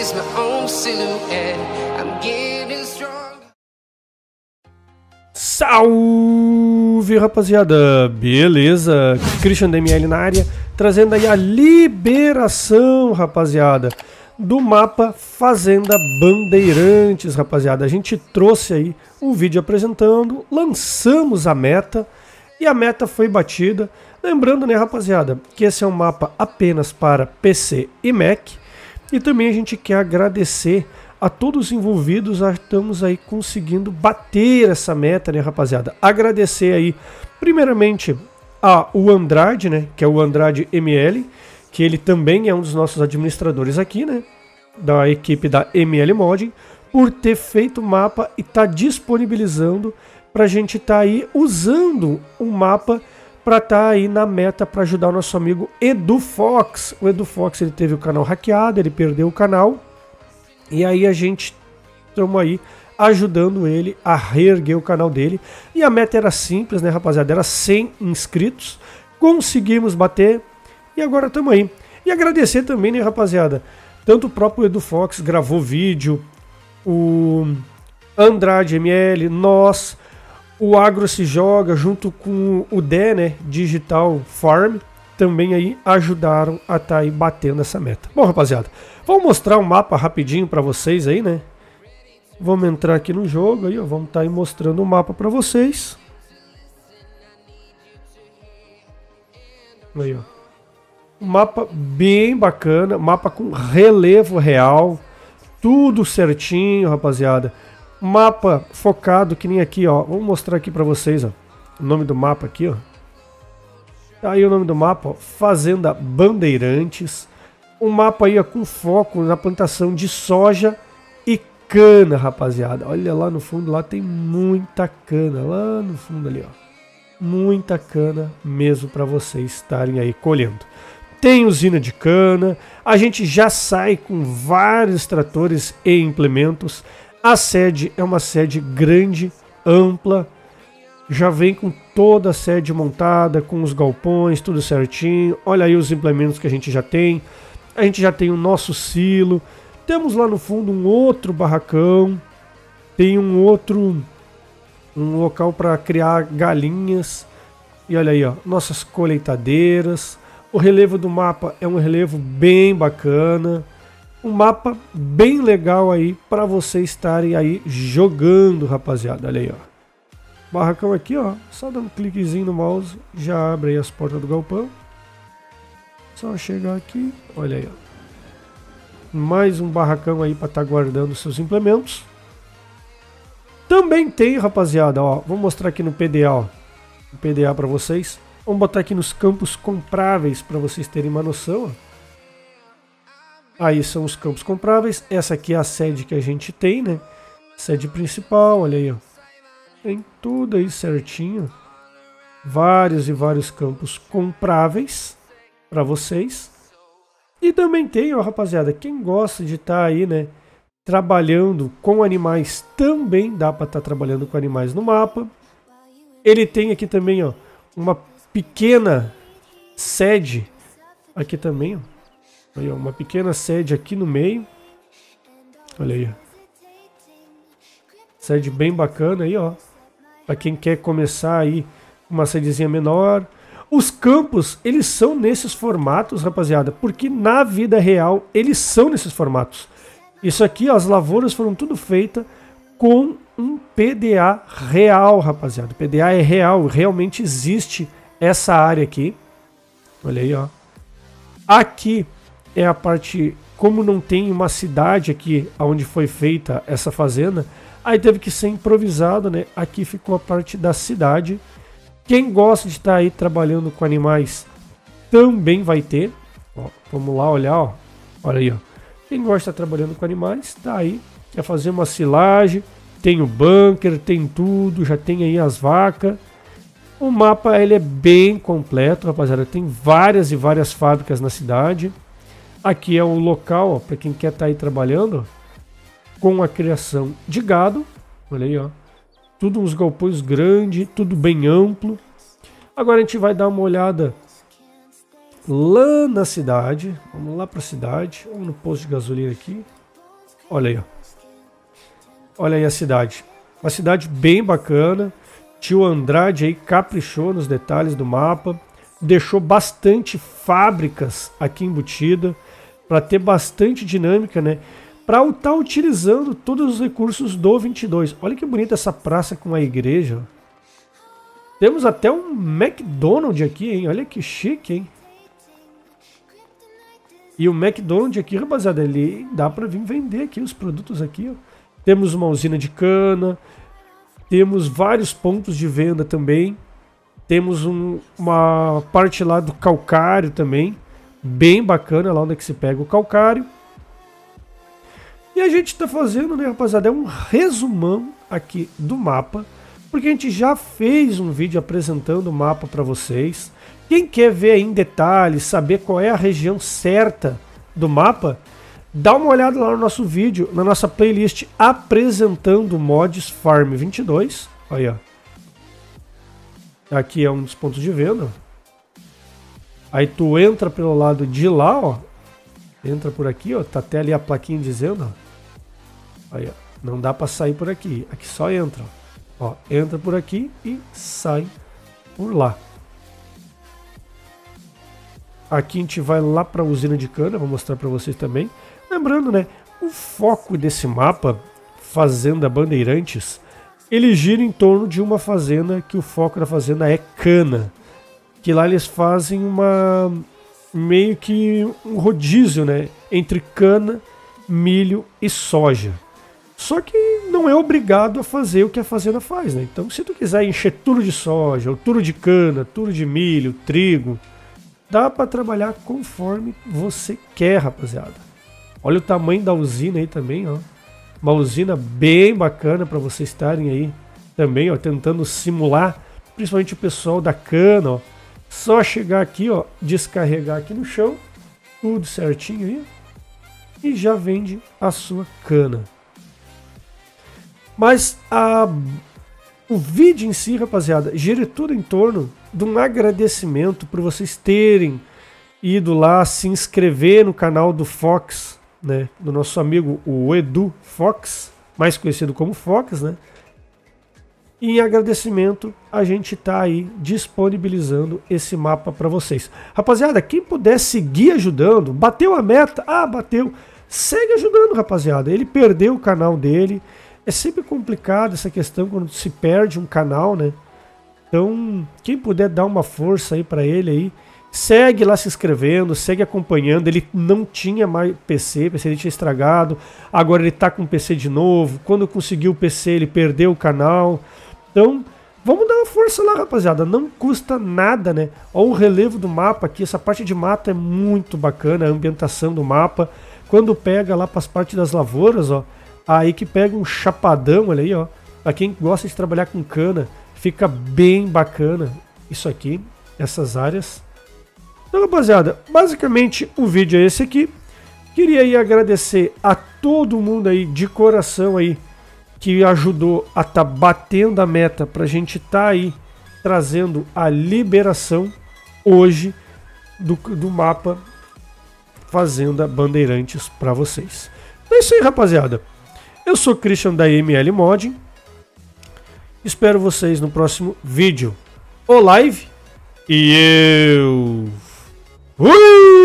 is my own silhouette. I'm getting. Salve rapaziada, beleza? Christian DML na área, trazendo aí a liberação, rapaziada, do mapa Fazenda Bandeirantes, rapaziada. A gente trouxe aí um vídeo apresentando, lançamos a meta e a meta foi batida. Lembrando, né, rapaziada, que esse é um mapa apenas para PC e Mac. E também a gente quer agradecer a todos os envolvidos, estamos aí conseguindo bater essa meta, né, rapaziada? Agradecer aí, primeiramente, a o Andrade, né, que é o Andrade ML, que ele também é um dos nossos administradores aqui, né, da equipe da ML Modding, por ter feito o mapa e tá disponibilizando para a gente estar tá aí usando o mapa para estar tá aí na meta para ajudar o nosso amigo Edu Fox. O Edu Fox ele teve o canal hackeado, ele perdeu o canal e aí a gente estamos aí ajudando ele a reerguer o canal dele. E a meta era simples, né, rapaziada? Era 100 inscritos. Conseguimos bater e agora estamos aí. E agradecer também, né, rapaziada? Tanto o próprio Edu Fox gravou vídeo, o Andrade ML, nós, o Agro se joga junto com o DE, né, Digital Farm, também aí ajudaram a estar tá aí batendo essa meta. Bom, rapaziada, vou mostrar um mapa rapidinho para vocês aí, né? Vamos entrar aqui no jogo aí, ó, vamos estar tá aí mostrando o mapa para vocês. Aí, ó. Um mapa bem bacana, mapa com relevo real, tudo certinho, rapaziada. Mapa focado que nem aqui, ó. Vou mostrar aqui para vocês, ó. O nome do mapa aqui, ó. Tá aí o nome do mapa, ó, Fazenda Bandeirantes. Um mapa aí ó, com foco na plantação de soja e cana, rapaziada. Olha lá no fundo, lá tem muita cana, lá no fundo ali, ó. Muita cana mesmo para vocês estarem aí colhendo. Tem usina de cana, a gente já sai com vários tratores e implementos. A sede é uma sede grande, ampla, já vem com toda a sede montada, com os galpões, tudo certinho. Olha aí os implementos que a gente já tem. A gente já tem o nosso silo. Temos lá no fundo um outro barracão. Tem um outro um local para criar galinhas. E olha aí, ó, nossas colheitadeiras. O relevo do mapa é um relevo bem bacana. Um mapa bem legal aí para vocês estarem aí jogando, rapaziada. Olha aí, ó. Barracão aqui, ó. Só dá um cliquezinho no mouse, já abre aí as portas do galpão. Só chegar aqui, olha aí, ó. Mais um barracão aí para estar tá guardando seus implementos. Também tem, rapaziada, ó. Vou mostrar aqui no PDA, ó. O PDA para vocês. Vamos botar aqui nos campos compráveis para vocês terem uma noção, ó. Aí são os campos compráveis. Essa aqui é a sede que a gente tem, né? Sede principal, olha aí, ó. Tem tudo aí certinho. Vários e vários campos compráveis para vocês. E também tem, ó, rapaziada, quem gosta de estar tá aí, né, trabalhando com animais, também dá para estar tá trabalhando com animais no mapa. Ele tem aqui também, ó, uma pequena sede aqui também, ó. Aí, ó, uma pequena sede aqui no meio. Olha aí. Sede bem bacana aí, ó para quem quer começar aí uma sedezinha menor. Os campos, eles são nesses formatos, rapaziada, porque na vida real eles são nesses formatos. Isso aqui, ó, as lavouras foram tudo feitas com um PDA real, rapaziada. O PDA é real, realmente existe essa área aqui. Olha aí, ó. Aqui é a parte, como não tem uma cidade aqui onde foi feita essa fazenda, Aí teve que ser improvisado, né? Aqui ficou a parte da cidade. Quem gosta de estar aí trabalhando com animais também vai ter. Ó, vamos lá olhar, ó. Olha aí, ó. Quem gosta de estar trabalhando com animais, tá aí. Quer fazer uma silagem, tem o bunker, tem tudo, já tem aí as vacas. O mapa ele é bem completo, rapaziada. Tem várias e várias fábricas na cidade. Aqui é o local para quem quer estar aí trabalhando com a criação de gado. Olha aí, ó. Tudo uns galpões grandes, tudo bem amplo. Agora a gente vai dar uma olhada lá na cidade. Vamos lá para a cidade. Vamos no posto de gasolina aqui. Olha aí, ó. Olha aí a cidade. Uma cidade bem bacana. Tio Andrade aí caprichou nos detalhes do mapa. Deixou bastante fábricas aqui embutida para ter bastante dinâmica, né? Para estar tá utilizando todos os recursos do 22. Olha que bonita essa praça com a igreja. Temos até um McDonald's aqui, hein? Olha que chique, hein? E o McDonald's aqui, rapaziada, ele dá para vir vender aqui os produtos aqui, ó. Temos uma usina de cana, temos vários pontos de venda também. Temos um, uma parte lá do calcário também, bem bacana lá onde é que se pega o calcário. E a gente está fazendo, né, rapaziada, é um resumão aqui do mapa, porque a gente já fez um vídeo apresentando o mapa para vocês. Quem quer ver em detalhes, saber qual é a região certa do mapa, dá uma olhada lá no nosso vídeo, na nossa playlist apresentando mods Farm 22. Olha, aqui é um dos pontos de venda. Aí tu entra pelo lado de lá, ó. Entra por aqui, ó. Tá até ali a plaquinha dizendo, ó. Aí, ó. Não dá para sair por aqui. Aqui só entra, ó. ó. Entra por aqui e sai por lá. Aqui a gente vai lá para a usina de cana, vou mostrar para vocês também. Lembrando, né, o foco desse mapa, Fazenda Bandeirantes, ele gira em torno de uma fazenda que o foco da fazenda é cana. Que lá eles fazem uma meio que um rodízio, né, entre cana, milho e soja. Só que não é obrigado a fazer o que a fazenda faz, né? Então, se tu quiser encher tudo de soja, ou tudo de cana, tudo de milho, trigo, Dá para trabalhar conforme você quer, rapaziada. Olha o tamanho da usina aí também, ó. Uma usina bem bacana para vocês estarem aí também, ó, tentando simular, principalmente o pessoal da cana, ó. Só chegar aqui, ó, descarregar aqui no chão, tudo certinho aí, e já vende a sua cana. Mas a o vídeo em si, rapaziada, gira tudo em torno de um agradecimento por vocês terem ido lá se inscrever no canal do Fox, né? Do nosso amigo o Edu Fox, mais conhecido como Fox, né? E em agradecimento, a gente tá aí disponibilizando esse mapa para vocês. Rapaziada, quem puder seguir ajudando, bateu a meta, ah, bateu, segue ajudando, rapaziada. Ele perdeu o canal dele, é sempre complicado essa questão quando se perde um canal, né? Então, quem puder dar uma força aí para ele aí, segue lá se inscrevendo, segue acompanhando. Ele não tinha mais PC, PC ele tinha estragado. Agora ele tá com PC de novo. Quando conseguiu o PC, ele perdeu o canal. Então, vamos dar uma força lá, rapaziada. Não custa nada, né? Olha o relevo do mapa aqui. Essa parte de mata é muito bacana, a ambientação do mapa. Quando pega lá para as partes das lavouras, ó, Aí que pega um chapadão, olha aí, ó. Pra quem gosta de trabalhar com cana, fica bem bacana isso aqui, essas áreas. Então, rapaziada, basicamente o vídeo é esse aqui. Queria aí agradecer a todo mundo aí de coração aí que ajudou a tá batendo a meta pra gente tá aí trazendo a liberação hoje do, do mapa Fazenda Bandeirantes para vocês. Então é isso aí, rapaziada. Eu sou Christian da ML Modding. Espero vocês no próximo vídeo ou live. E eu Ui!